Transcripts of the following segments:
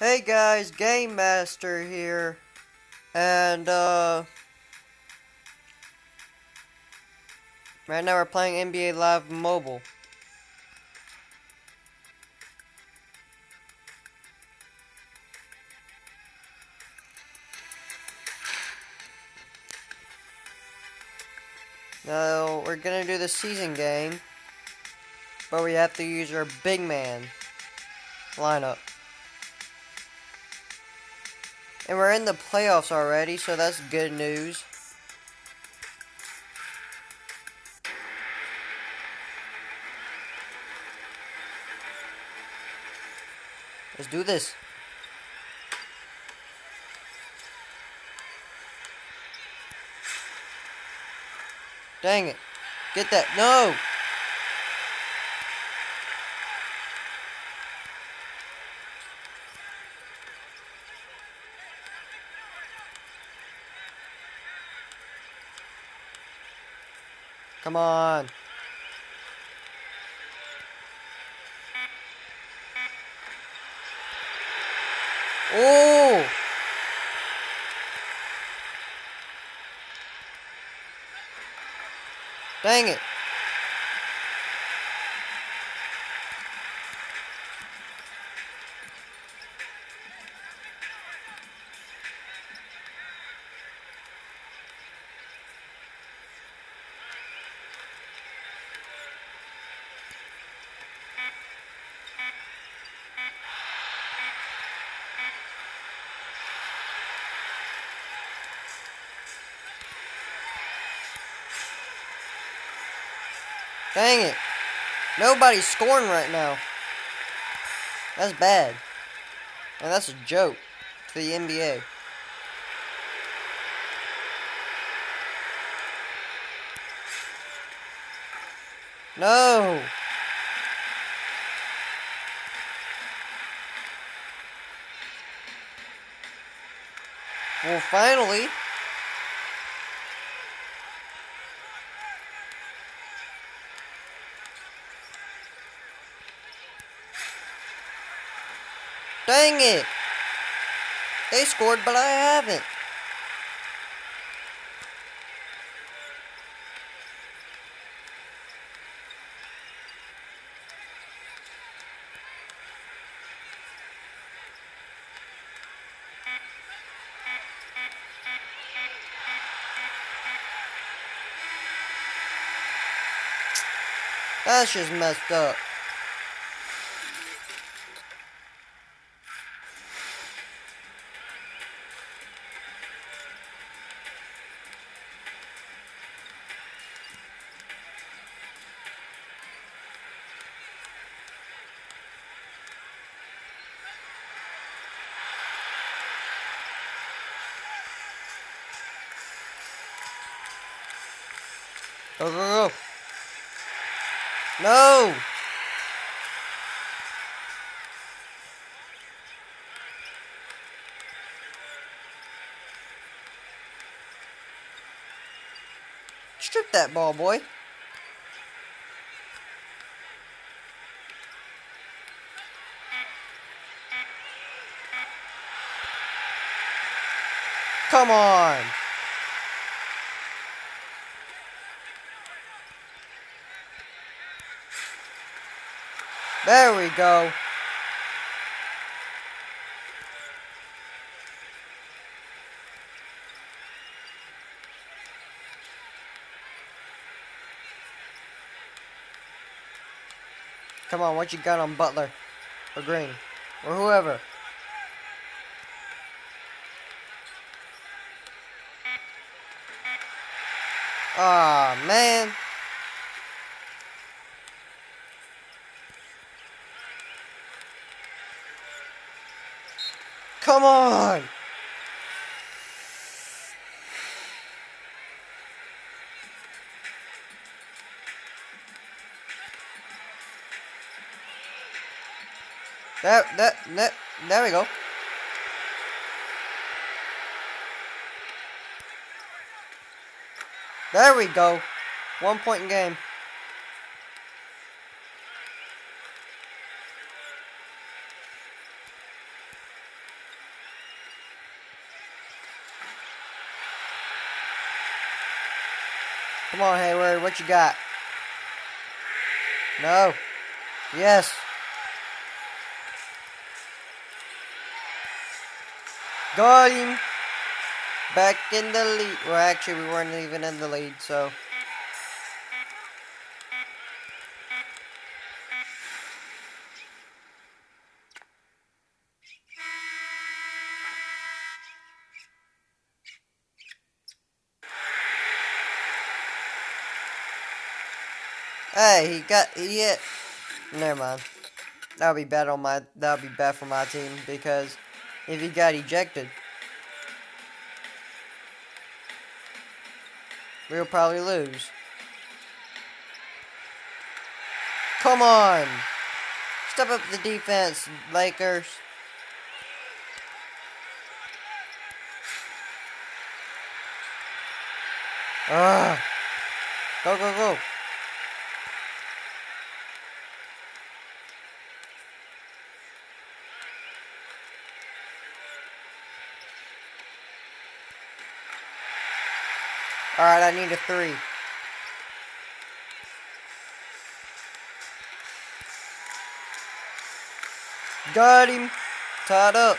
Hey guys, Game Master here. And, uh... Right now we're playing NBA Live Mobile. Now, we're gonna do the season game. But we have to use our big man lineup. And we're in the playoffs already, so that's good news. Let's do this. Dang it. Get that. No! Come on. Oh! Dang it. Dang it. Nobody's scoring right now. That's bad. And that's a joke to the NBA. No. Well, finally. Dang it! They scored, but I haven't. That's just messed up. Go, go, go. No! Strip that ball, boy. Come on. There we go. Come on, what you got on Butler? Or Green? Or whoever? Aw, oh, man. Come on! That, that, that, there we go. There we go. One point in game. Come on, Hayward. What you got? No. Yes. Got him. Back in the lead. Well, actually, we weren't even in the lead, so. Hey, he got he hit. Never mind. That'll be bad on my. That would be bad for my team because if he got ejected, we'll probably lose. Come on, step up the defense, Lakers. Ah, go go go. Alright, I need a three. Got him. Tied up.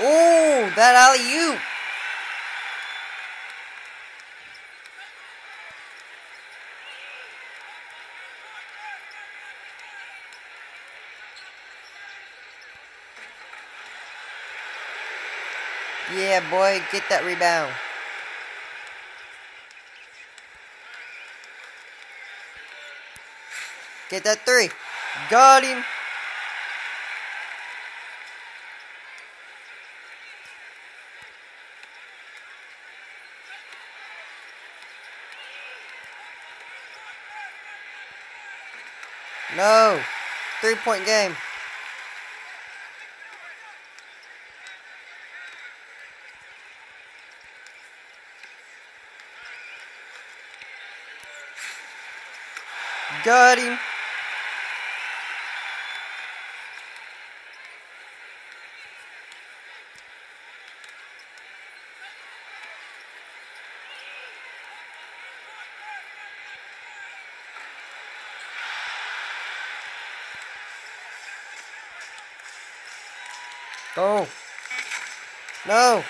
Oh, that alley oop. Yeah, boy, get that rebound. Get that three. Got him. No. Three point game. Got him. Go. No.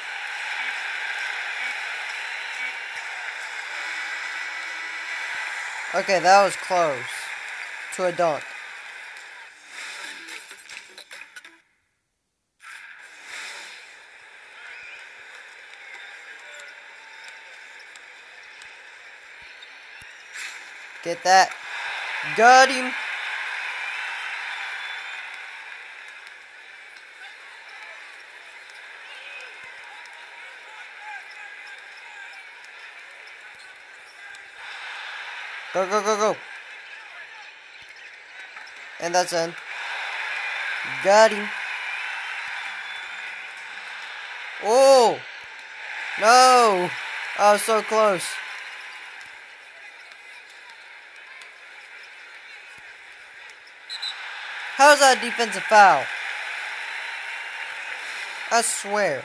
Okay, that was close to a dunk. Get that. Got him. Go, go, go, go. And that's in. Got him. Oh! No! I was so close. How's that a defensive foul? I swear.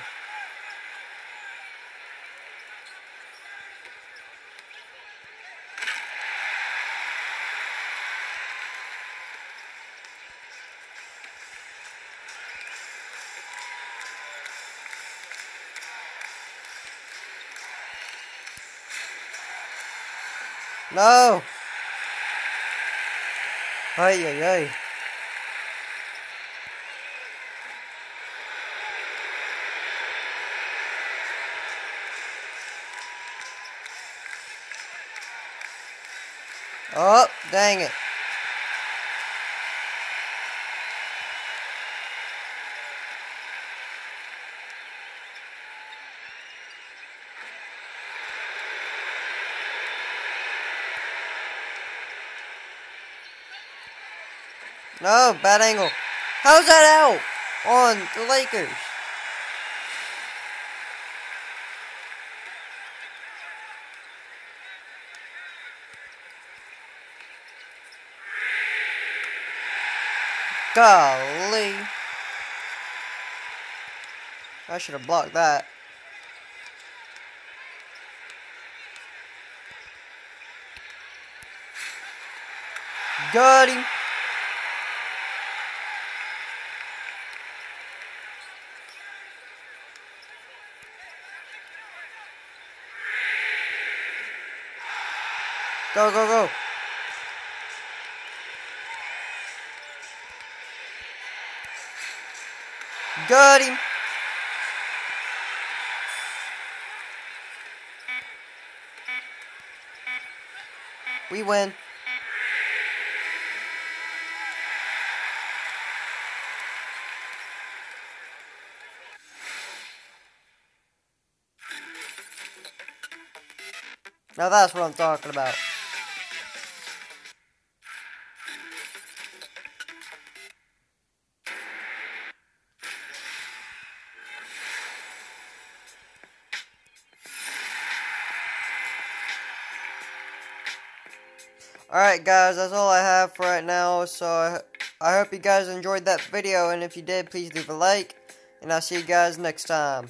No! Ay, ay, ay. Oh, dang it. No, bad angle. How's that out on the Lakers? Golly. I should have blocked that. Got him. Go, go, go. Got him. We win. Now that's what I'm talking about. Alright guys, that's all I have for right now, so I, I hope you guys enjoyed that video, and if you did, please leave a like, and I'll see you guys next time.